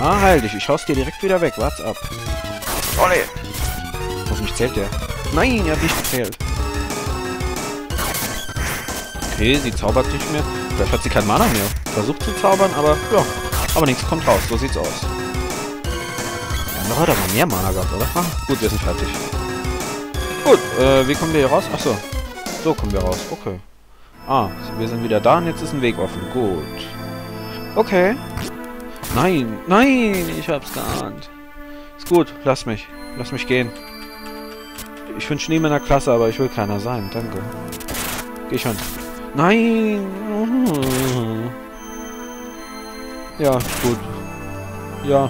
Ah, heil dich. Ich hau's dir direkt wieder weg. What's ab? Olle! Hoffentlich zählt der. Nein, er hat nicht gezählt. Okay, sie zaubert nicht mehr. Vielleicht hat sie kein Mana mehr. Versucht zu zaubern, aber ja. Aber nichts kommt raus. So sieht's aus. Der andere hat aber mehr Mana gehabt, oder? Ah, gut, wir sind fertig. Gut, äh, wie kommen wir hier raus? Achso. So kommen wir raus. Okay. Ah, wir sind wieder da und jetzt ist ein Weg offen. Gut. Okay. Nein, nein, ich hab's geahnt. Ist gut, lass mich. Lass mich gehen. Ich wünsche nie in der Klasse, aber ich will keiner sein. Danke. Geh schon. Nein! Ja, ist gut. Ja.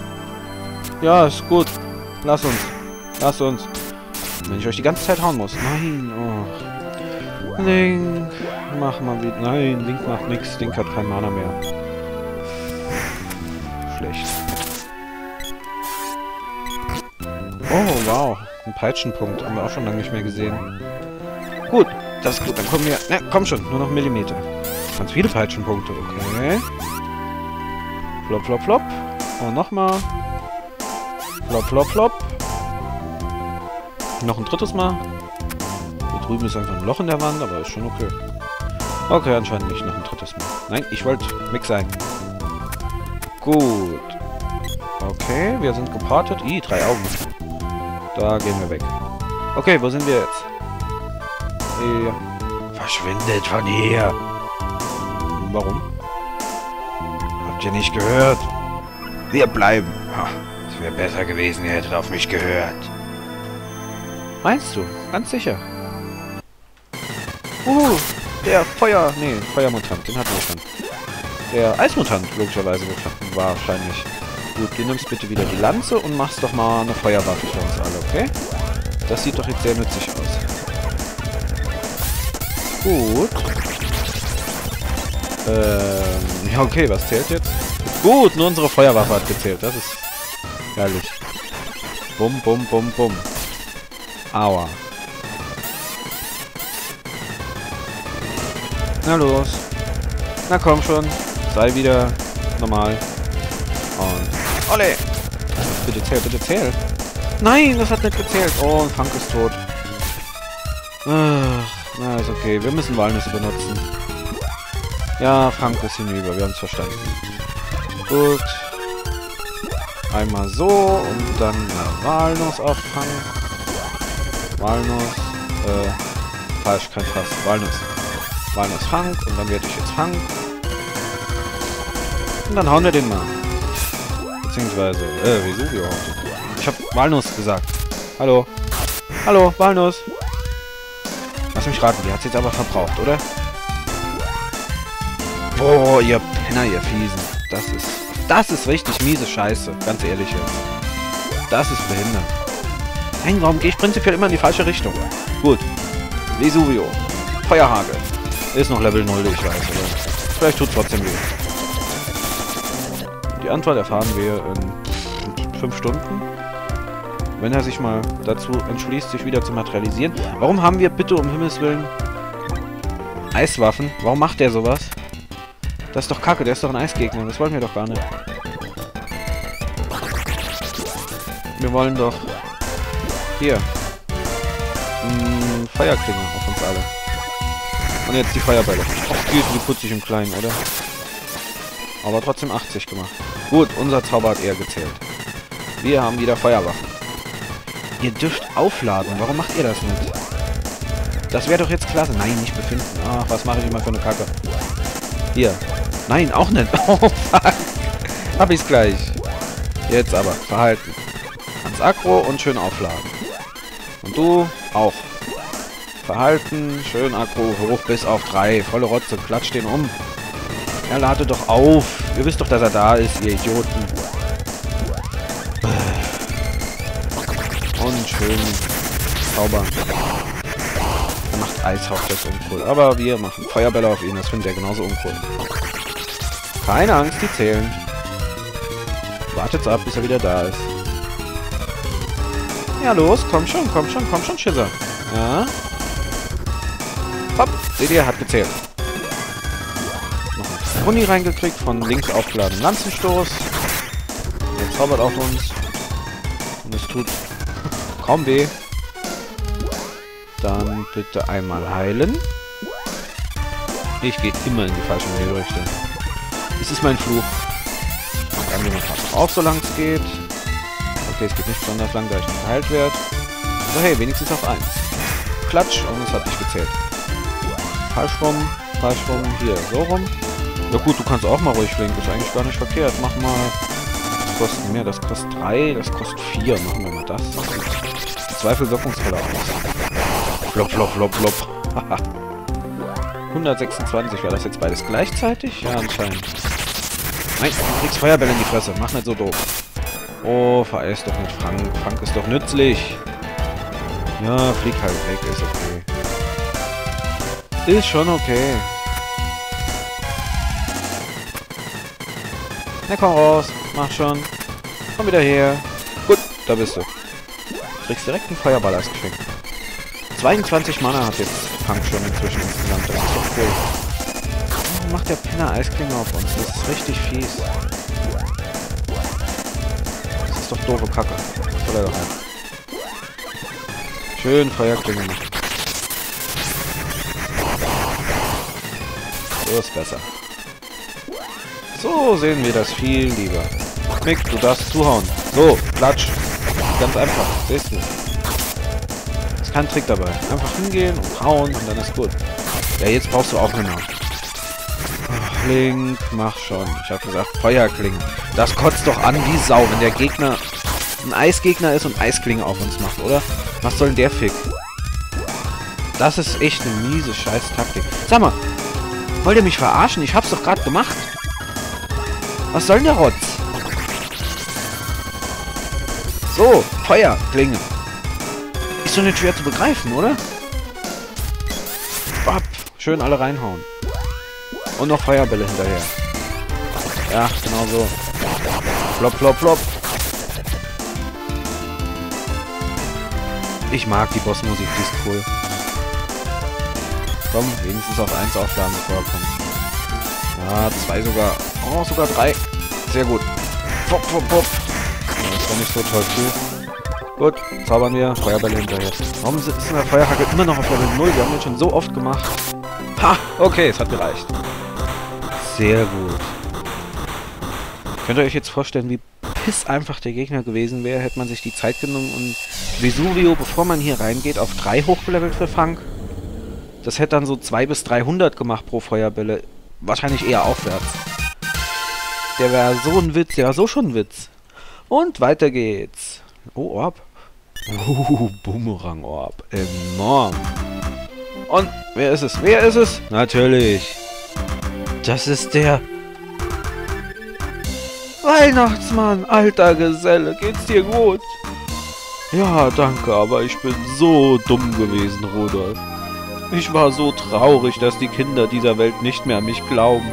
Ja, ist gut. Lass uns. Lass uns. Wenn ich euch die ganze Zeit hauen muss. Nein, oh. Link. Mach mal wieder. Nein, Link macht nichts. Link hat kein Mana mehr. Schlecht. Oh, wow. Ein Peitschenpunkt. Haben wir auch schon lange nicht mehr gesehen. Gut, das ist gut. Dann kommen wir... Na, komm schon. Nur noch Millimeter. Ganz viele Peitschenpunkte. Okay. Flop, flop, flop. Und nochmal. Flop, flop, flop. Noch ein drittes Mal. Hier drüben ist einfach ein Loch in der Wand, aber ist schon okay. Okay, anscheinend nicht. Noch ein drittes Mal. Nein, ich wollte weg sein. Gut. Okay, wir sind gepartet. Ih, drei Augen. Da gehen wir weg. Okay, wo sind wir jetzt? Hier. Verschwindet von hier. Warum? Habt ihr nicht gehört? Wir bleiben. Es wäre besser gewesen, ihr hättet auf mich gehört. Meinst du? Ganz sicher. Uh, der Feuer... Nee, Feuermutant, den hatten wir schon. Der Eismutant, logischerweise, wahrscheinlich. Gut, du nimmst bitte wieder die Lanze und machst doch mal eine Feuerwaffe für uns alle, okay? Das sieht doch jetzt sehr nützlich aus. Gut. Ähm, ja, okay, was zählt jetzt? Gut, nur unsere Feuerwaffe hat gezählt. Das ist herrlich. Bum, bum, bum, bum. Aua. Na los. Na komm schon. Sei wieder normal. Und... Olle! Bitte zähl, bitte zähl. Nein, das hat nicht gezählt. Oh, und Frank ist tot. Ach, na, ist okay. Wir müssen Walnüsse benutzen. Ja, Frank ist hinüber. Wir haben es verstanden. Gut. Einmal so und dann Walnuss auf Frank. Walnuss. Äh, falsch, kein Fass. Walnuss. Walnuss Frank und dann werde ich jetzt Frank. Und dann hauen wir den mal. Beziehungsweise, äh, Vesuvio haut Ich hab Walnuss gesagt. Hallo. Hallo, Walnuss. Lass mich raten, die hat jetzt aber verbraucht, oder? Boah, ihr Penner, ihr Fiesen. Das ist... Das ist richtig miese Scheiße. Ganz ehrlich jetzt. Das ist behindert. Nein, warum gehe ich prinzipiell immer in die falsche Richtung? Gut. Vesuvio. Feuerhagel. Ist noch Level 0, ich weiß, aber vielleicht tut trotzdem weh. Die Antwort erfahren wir in 5 Stunden. Wenn er sich mal dazu entschließt, sich wieder zu materialisieren. Warum haben wir bitte um Himmels Willen Eiswaffen? Warum macht der sowas? Das ist doch kacke, der ist doch ein Eisgegner. Das wollen wir doch gar nicht. Wir wollen doch... Hier. Mh, Feuerklinge auf uns alle. Und jetzt die Feuerbälle. Ach, geht wie putzig im Kleinen, oder? Aber trotzdem 80 gemacht. Gut, unser Zauber hat eher gezählt. Wir haben wieder Feuerwaffen. Ihr dürft aufladen. Warum macht ihr das nicht? Das wäre doch jetzt klasse. Nein, nicht befinden. Ach, was mache ich immer für eine Kacke? Hier. Nein, auch nicht. Oh, fuck. Hab ich's gleich. Jetzt aber. Verhalten. Ans Aggro und schön aufladen. Und du auch. Verhalten, schön Aggro, hoch bis auf 3. Volle Rotze, klatscht den um. Ja, lade doch auf. Ihr wisst doch, dass er da ist, ihr Idioten. Und schön zaubern. Er macht Eishauch, das ist uncool. Aber wir machen Feuerbälle auf ihn, das findet er genauso uncool. Keine Angst, die zählen. Wartet's ab, bis er wieder da ist. Ja, los, komm schon, komm schon, komm schon, Schisser. Ja. Hopp, seht ihr, hat gezählt. Bruni reingekriegt von links aufgeladenen Lanzenstoß. Er zaubert auf uns. Und es tut kaum weh. Dann bitte einmal heilen. Ich gehe immer in die falsche Richtung. Es ist mein Fluch. Dann gehen wir auf, solange es geht. Okay, es geht nicht besonders lang, da ich nicht geheilt werde. Aber hey, wenigstens auf 1. Klatsch und es hat nicht gezählt. Falsch rum, falsch rum, hier, so rum. Ja gut, du kannst auch mal ruhig fliegen, ist eigentlich gar nicht verkehrt. Mach mal... Das kostet mehr, das kostet 3, das kostet 4. Machen wir mal das. Das Zweifel wirkungsvoller aus. Flop, flop, flop, flop. 126, war das jetzt beides gleichzeitig? Ja, anscheinend. Nein, du kriegst Feuerbälle in die Fresse. Mach nicht so doof. Oh, vereist doch nicht Frank. Frank ist doch nützlich. Ja, flieg halt weg, ist okay. Ist schon okay. Na komm raus. Mach schon. Komm wieder her. Gut, da bist du. Kriegst direkt einen Feuerball als Geschenk. 22 Mana hat jetzt Punk schon inzwischen insgesamt. Das ist doch cool. Warum macht der Penner Eisklinge auf uns? Das ist richtig fies. Das ist doch doofe Kacke. Soll er doch halt. Schön Feuerklinge machen. So ist besser. So sehen wir das viel lieber. Mick, du darfst zuhauen. So, klatsch. Ganz einfach. Siehst du. Ist kein Trick dabei. Einfach hingehen und hauen und dann ist gut. Ja, jetzt brauchst du auch eine Link, mach schon. Ich habe gesagt, Feuerklingen. Das kotzt doch an wie Sau, wenn der Gegner ein Eisgegner ist und Eisklinge auf uns macht, oder? Was soll denn der Fick? Das ist echt eine miese Scheiß-Taktik. Sag mal, wollt ihr mich verarschen? Ich hab's doch gerade gemacht. Was soll denn der Rotz? So, Feuer, Klinge. Ist doch nicht schwer zu begreifen, oder? Bap. Schön alle reinhauen. Und noch Feuerbälle hinterher. Ja, genau so. Flop, flop, flop. Ich mag die Bossmusik, die ist cool. Komm, wenigstens auf 1 aufladen, bevor er kommt. Ja, zwei sogar. Oh, sogar drei. Sehr gut. Pop, pop, pop. Das war nicht so toll viel. Gut, zaubern wir. Feuerbälle hinterher. Warum ist der Feuerhacke immer noch auf Level 0? Wir haben den schon so oft gemacht. Ha! Okay, es hat gereicht. Sehr gut. Könnt ihr euch jetzt vorstellen, wie piss einfach der Gegner gewesen wäre, hätte man sich die Zeit genommen und Vesuvio, bevor man hier reingeht, auf 3 hochgelevelt für Funk. Das hätte dann so 2 bis 300 gemacht pro Feuerbälle. Wahrscheinlich eher aufwärts. Der wäre so ein Witz, ja, so schon ein Witz. Und weiter geht's. Oh, Orb. Uh, Boomerang-Orb. Enorm. Und wer ist es? Wer ist es? Natürlich. Das ist der Weihnachtsmann, alter Geselle. Geht's dir gut? Ja, danke, aber ich bin so dumm gewesen, Rudolf. Ich war so traurig, dass die Kinder dieser Welt nicht mehr an mich glauben.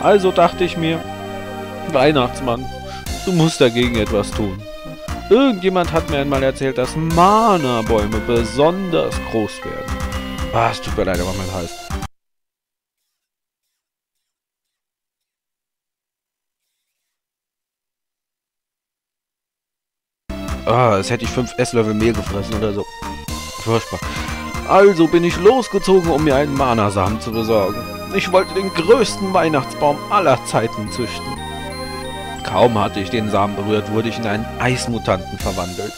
Also dachte ich mir, Weihnachtsmann, du musst dagegen etwas tun. Irgendjemand hat mir einmal erzählt, dass Mana-Bäume besonders groß werden. Was, tut mir leid, aber mein Hals. Ah, als hätte ich 5 Esslöffel Mehl gefressen oder so. Furchtbar. Also bin ich losgezogen, um mir einen Mana-Samen zu besorgen. Ich wollte den größten Weihnachtsbaum aller Zeiten züchten. Kaum hatte ich den Samen berührt, wurde ich in einen Eismutanten verwandelt.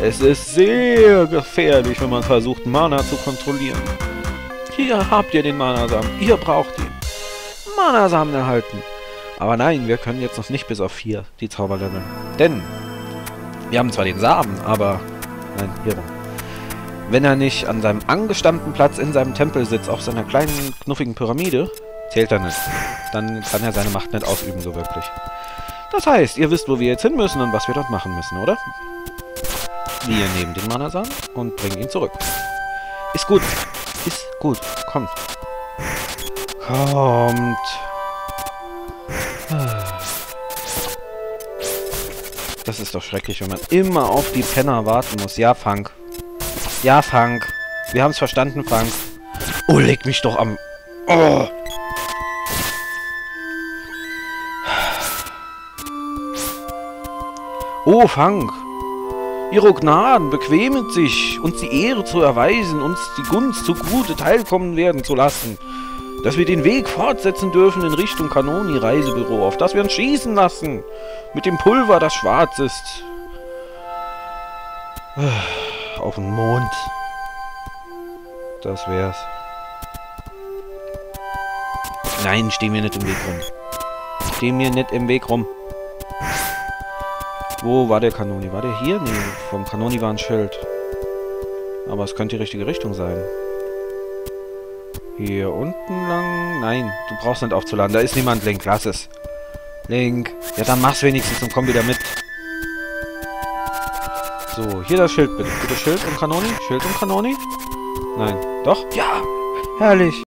Es ist sehr gefährlich, wenn man versucht, Mana zu kontrollieren. Hier habt ihr den Mana-Samen. Ihr braucht ihn. Mana-Samen erhalten. Aber nein, wir können jetzt noch nicht bis auf 4 die Zauberlevel. Denn wir haben zwar den Samen, aber... Nein, hier rum. Wenn er nicht an seinem angestammten Platz in seinem Tempel sitzt, auf seiner kleinen, knuffigen Pyramide, zählt er nicht. Dann kann er seine Macht nicht ausüben, so wirklich. Das heißt, ihr wisst, wo wir jetzt hin müssen und was wir dort machen müssen, oder? Wir nehmen den Manasan und bringen ihn zurück. Ist gut. Ist gut. Kommt. Kommt. Das ist doch schrecklich, wenn man immer auf die Penner warten muss. Ja, Funk. Ja, Funk. Wir haben es verstanden, Funk. Oh, leg mich doch am... Oh. O Fang, Ihre Gnaden bequemet sich, uns die Ehre zu erweisen, uns die Gunst zugute teilkommen werden zu lassen, dass wir den Weg fortsetzen dürfen in Richtung Kanoni-Reisebüro, auf das wir uns schießen lassen, mit dem Pulver, das schwarz ist. Auf den Mond. Das wär's. Nein, steh mir nicht im Weg rum. Steh mir nicht im Weg rum. Wo war der Kanoni? War der hier? Nee, vom Kanoni war ein Schild. Aber es könnte die richtige Richtung sein. Hier unten lang? Nein, du brauchst nicht aufzuladen. Da ist niemand, Link. Lass es. Link. Ja, dann mach's wenigstens und komm wieder mit. So, hier das Schild bitte. Bitte Schild und Kanoni? Schild und Kanoni? Nein. Doch? Ja! Herrlich.